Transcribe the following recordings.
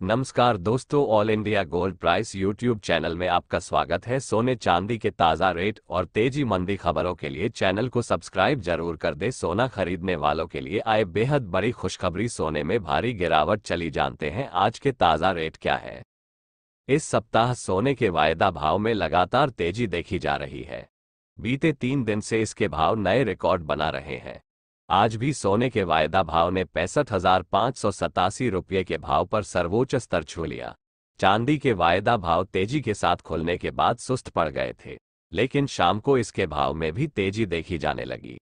नमस्कार दोस्तों all India gold price YouTube channel में आपका स्वागत है। सोने चांदी के ताज़ा रेट और तेज़ी मंदी खबरों के लिए चैनल को सब्सक्राइब ज़रूर कर दे। सोना खरीदने वालों के लिए आए बेहद बड़ी खुशखबरी सोने में भारी गिरावट चली। जानते हैं आज के ताज़ा रेट क्या है। इस सप्ताह सोने के वायदा भाव में लगातार तेज़ी देखी जा रही है। बीते तीन दिन से इसके भाव नए रिकॉर्ड बना रहे हैं। आज भी सोने के वायदा भाव ने पैंसठ हज़ार पाँच सौ सतासी रुपये के भाव पर सर्वोच्च स्तर छू लिया। चांदी के वायदा भाव तेज़ी के साथ खुलने के बाद सुस्त पड़ गए थे, लेकिन शाम को इसके भाव में भी तेज़ी देखी जाने लगी।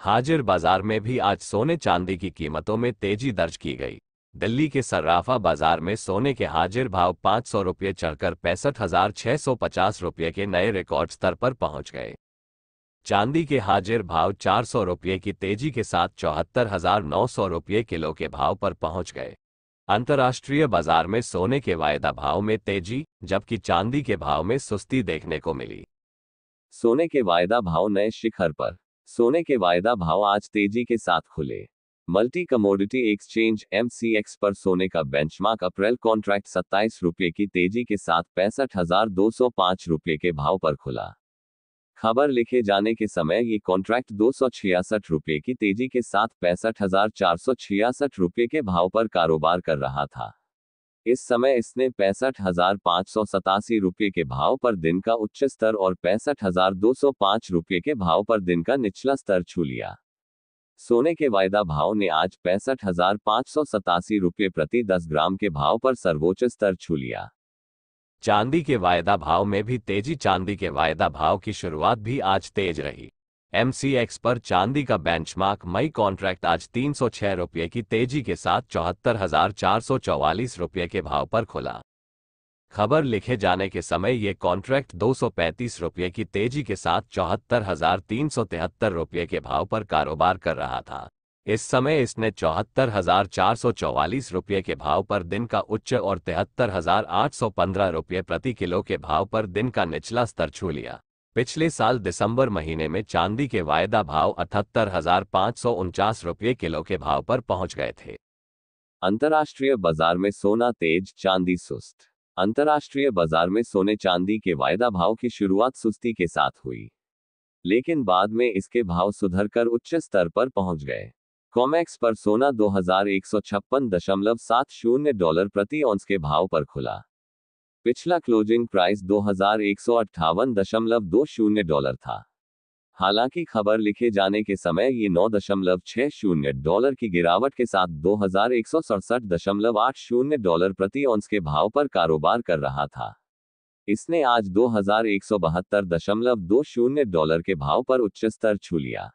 हाजिर बाज़ार में भी आज सोने चांदी की कीमतों में तेज़ी दर्ज की गई। दिल्ली के सर्राफा बाज़ार में सोने के हाजिर भाव पाँच सौ रुपये चढ़कर पैंसठ हज़ार छह सौ पचास रुपये के नए रिकॉर्ड स्तर पर पहुँच गए। चांदी के हाजिर भाव चार सौ रुपये की तेज़ी के साथ चौहत्तर हज़ार नौ सौ रुपये किलो के भाव पर पहुँच गए। अंतर्राष्ट्रीय बाज़ार में सोने के वायदा भाव में तेज़ी, जबकि चांदी के भाव में सुस्ती देखने को मिली। सोने के वायदा भाव नए शिखर पर। सोने के वायदा भाव आज तेज़ी के साथ खुले। मल्टी कमोडिटी एक्सचेंज एमसीएक्स पर सोने का बेंचमार्क अप्रैल कॉन्ट्रैक्ट सत्ताईस रुपये की तेज़ी के साथ पैंसठ हज़ार दो सौ रुपये के भाव पर खुला। खबर लिखे जाने के समय ये कॉन्ट्रैक्ट दो सौ की तेज़ी के साथ पैंसठ रुपये के भाव पर कारोबार कर रहा था। इस समय इसने पैंसठ हज़ार के भाव पर दिन का उच्च स्तर और पैंसठ हज़ार के भाव पर दिन का निचला स्तर छू लिया। सोने के वायदा भाव ने आज पैंसठ हज़ार प्रति दस ग्राम के भाव पर सर्वोच्च स्तर छू लिया। चांदी के वायदा भाव में भी तेज़ी चांदी के वायदा भाव की शुरुआत भी आज तेज रही। एमसीएक्स पर चांदी का बेंचमार्क मई कॉन्ट्रैक्ट आज तीन सौ छह रुपये की तेज़ी के साथ चौहत्तर हज़ार चार सौ चौवालीस रुपये के भाव पर खुला। खबर लिखे जाने के समय ये कॉन्ट्रैक्ट दो सौ पैंतीस रुपये की तेज़ी के साथ चौहत्तर हज़ार तीन सौ तिहत्तर रुपये के भाव पर कारोबार कर रहा था। इस समय इसने चौहत्तर हज़ार चार सौ चौवालीस रुपये के भाव पर दिन का उच्च और तिहत्तर हज़ार आठ सौ पंद्रह रुपये प्रति किलो के भाव पर दिन का निचला स्तर छू लिया। पिछले साल दिसंबर महीने में चांदी के वायदा भाव अठहत्तर हज़ार सौ उनचास रुपये किलो के भाव पर पहुँच गए थे। अंतर्राष्ट्रीय बाज़ार में सोना तेज, चांदी सुस्त। अंतर्राष्ट्रीय बाज़ार में सोने चांदी के वायदा भाव की शुरुआत सुस्ती के साथ हुई। लेकिन बाद में इसके भाव सुधरकर उच्च स्तर पर पहुँच गए। कॉमेक्स पर सोना दो डॉलर प्रति ऑन्स के भाव पर खुला। पिछला क्लोजिंग प्राइस दो डॉलर था। हालाँकि खबर लिखे जाने के समय ये नौ दशमलव छह शून्य डॉलर की गिरावट के साथ दो हज़ार एक सौ सड़सठ दशमलव आठ शून्य डॉलर प्रति ऑन्स के भाव पर कारोबार कर रहा था। इसने आज दो हज़ार एक सौ बहत्तर दशमलव दो शून्य डॉलर के भाव पर उच्च स्तर छू लिया।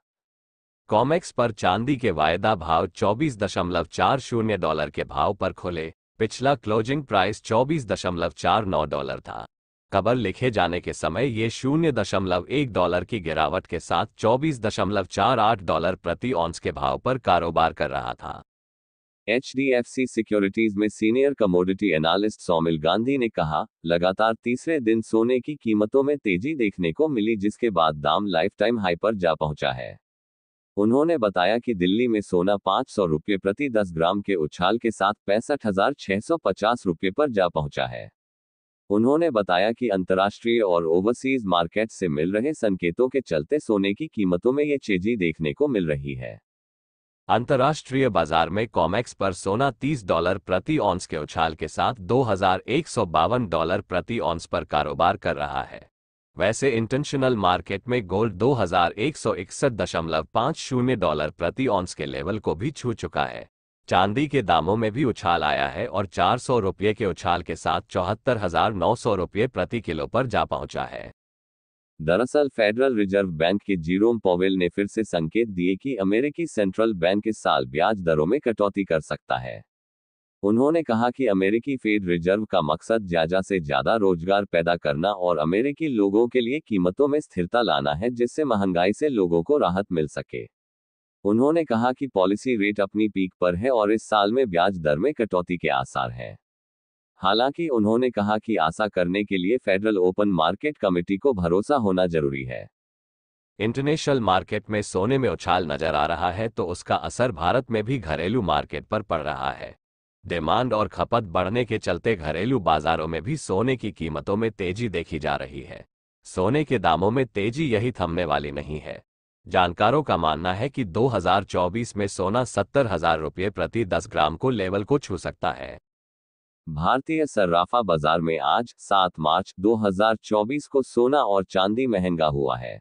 कॉमेक्स पर चांदी के वायदा भाव चौबीस दशमलव चार शून्य डॉलर के भाव पर खुले। पिछला क्लोजिंग प्राइस चौबीस दशमलव चार नौ डॉलर था। खबर लिखे जाने के समय ये शून्य दशमलव एक डॉलर की गिरावट के साथ चौबीस दशमलव चार आठ डॉलर प्रति ऑन्स के भाव पर कारोबार कर रहा था। H D F C securities में senior commodity analyst Saumil Gandhi ने कहा, लगातार तीसरे दिन सोने की कीमतों में तेज़ी देखने को मिली, जिसके बाद दाम लाइफ टाइम हाई पर जा पहुँचा है। उन्होंने बताया कि दिल्ली में सोना पाँच सौ रुपये प्रति दस ग्राम के उछाल के साथ पैंसठ हज़ार छह सौ पचास रुपये पर जा पहुँचा है। उन्होंने बताया कि अंतर्राष्ट्रीय और ओवरसीज मार्केट से मिल रहे संकेतों के चलते सोने की कीमतों में ये तेज़ी देखने को मिल रही है। अंतर्राष्ट्रीय बाज़ार में कॉमेक्स पर सोना 30 डॉलर प्रति ऑन्स के उछाल के साथ दो हज़ार एक सौ बावन डॉलर प्रति ऑन्स पर कारोबार कर रहा है। वैसे इंटरनेशनल मार्केट में गोल्ड दो हज़ार एक सौ इकसठ दशमलव पाँच शून्य डॉलर प्रति ऑन्स के लेवल को भी छू चुका है। चांदी के दामों में भी उछाल आया है और चार सौ रुपये के उछाल के साथ चौहत्तर हज़ार नौ सौ प्रति किलो पर जा पहुँचा है। दरअसल, फेडरल रिज़र्व बैंक के जीरोम पॉवेल ने फिर से संकेत दिए कि अमेरिकी सेंट्रल बैंक इस साल ब्याज दरों में कटौती कर सकता है। उन्होंने कहा कि अमेरिकी फेड रिज़र्व का मकसद ज़्यादा से ज़्यादा रोज़गार पैदा करना और अमेरिकी लोगों के लिए कीमतों में स्थिरता लाना है, जिससे महँगाई से लोगों को राहत मिल सके। उन्होंने कहा कि पॉलिसी रेट अपनी पीक पर है और इस साल में ब्याज दर में कटौती के आसार हैं। हालाँकि उन्होंने कहा कि आशा करने के लिए फेडरल ओपन मार्केट कमेटी को भरोसा होना ज़रूरी है। इंटरनेशनल मार्केट में सोने में उछाल नज़र आ रहा है तो उसका असर भारत में भी घरेलू मार्केट पर पड़ रहा है। डिमांड और खपत बढ़ने के चलते घरेलू बाजारों में भी सोने की कीमतों में तेज़ी देखी जा रही है। सोने के दामों में तेज़ी यही थमने वाली नहीं है। जानकारों का मानना है कि 2024 में सोना सत्तर हज़ार रुपये प्रति 10 ग्राम को लेवल को छू सकता है। भारतीय सर्राफा बाज़ार में आज 7 मार्च 2024 को सोना और चांदी महँगा हुआ है।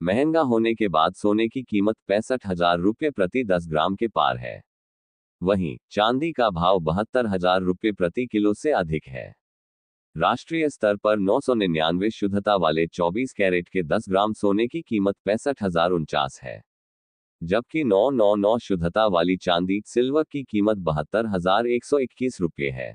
महँगा होने के बाद सोने की कीमत पैंसठ हज़ार रुपये प्रति 10 ग्राम के पार है। वहीं, चांदी का भाव बहत्तर हज़ार रुपये प्रति किलो से अधिक है। राष्ट्रीय स्तर पर नौ सौ निन्यानवे शुद्धता वाले 24 कैरेट के 10 ग्राम सोने की कीमत पैंसठ हज़ार उनचास है। जबकि नौ नौ नौ शुद्धता वाली चांदी सिल्वर की कीमत बहत्तर हज़ार एक सौ इक्कीस रुपये है।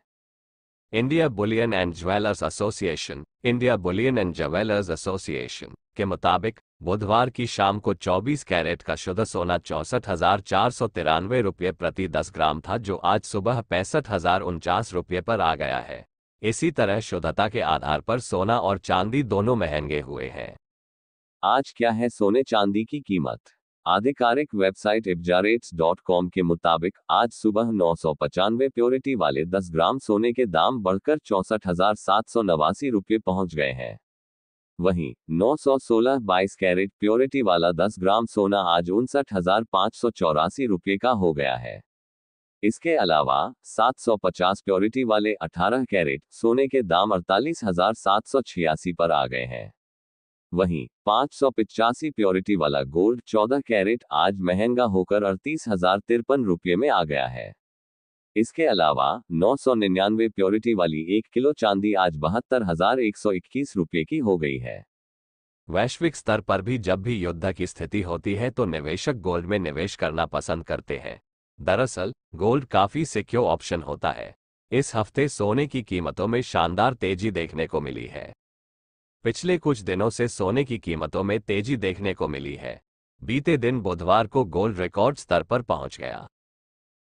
India bullion and jewellers association, India bullion and jewellers association. के मुताबिक, बुधवार की शाम को 24 कैरेट का शुद्ध सोना चौसठ हज़ार चार सौ तिरानवे रुपये प्रति 10 ग्राम था, जो आज सुबह पैंसठ हज़ार उनचास रुपये पर आ गया है। इसी तरह शुद्धता के आधार पर सोना और चांदी दोनों महँगे हुए हैं। आज क्या है सोने चांदी की कीमत? आधिकारिक वेबसाइट इब्जारेट्स डॉट कॉम के मुताबिक, आज सुबह नौ सौ पचानवे प्योरिटी वाले 10 ग्राम सोने के दाम बढ़कर चौसठ हज़ार सात सौ नवासी रुपये पहुँच गए हैं। वहीं 916 22 कैरेट प्योरिटी वाला 10 ग्राम सोना आज उनसठ हज़ार पाँच सौ चौरासी रुपये का हो गया है। इसके अलावा 750 प्योरिटी वाले 18 कैरेट सोने के दाम अड़तालीस हज़ार सात सौ छियासी पर आ गए हैं। वहीं, पाँच सौ पिचासी प्योरिटी वाला गोल्ड 14 कैरेट आज महँगा होकर अड़तीस हज़ार तिरपन रुपये में आ गया है। इसके अलावा, नौ सौ निन्यानवे प्योरिटी वाली एक किलो चांदी आज बहत्तर हज़ार एक सौ इक्कीस रुपये की हो गई है। वैश्विक स्तर पर भी जब भी युद्ध की स्थिति होती है तो निवेशक गोल्ड में निवेश करना पसंद करते हैं। दरअसल, गोल्ड काफ़ी सिक्योर ऑप्शन होता है। इस हफ़्ते सोने की कीमतों में शानदार तेज़ी देखने को मिली है। पिछले कुछ दिनों से सोने की कीमतों में तेज़ी देखने को मिली है। बीते दिन बुधवार को गोल्ड रिकॉर्ड स्तर पर पहुँच गया।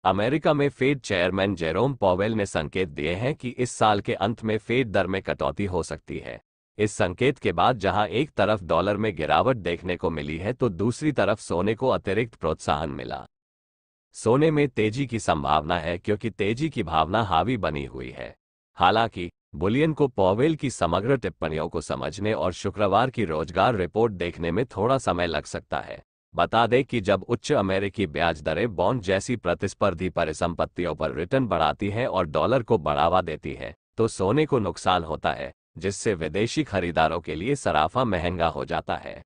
अमेरिका में फेड चेयरमैन जेरोम पॉवेल ने संकेत दिए हैं कि इस साल के अंत में फेड दर में कटौती हो सकती है। इस संकेत के बाद जहाँ एक तरफ़ डॉलर में गिरावट देखने को मिली है तो दूसरी तरफ़ सोने को अतिरिक्त प्रोत्साहन मिला। सोने में तेज़ी की संभावना है क्योंकि तेज़ी की भावना हावी बनी हुई है। हालाँकि, बुलियन को पॉवेल की समग्र टिप्पणियों को समझने और शुक्रवार की रोज़गार रिपोर्ट देखने में थोड़ा समय लग सकता है। बता दें कि जब उच्च अमेरिकी ब्याज दरें बॉन्ड जैसी प्रतिस्पर्धी परिसंपत्तियों पर रिटर्न बढ़ाती हैं और डॉलर को बढ़ावा देती है तो सोने को नुकसान होता है, जिससे विदेशी खरीदारों के लिए सराफा महँगा हो जाता है।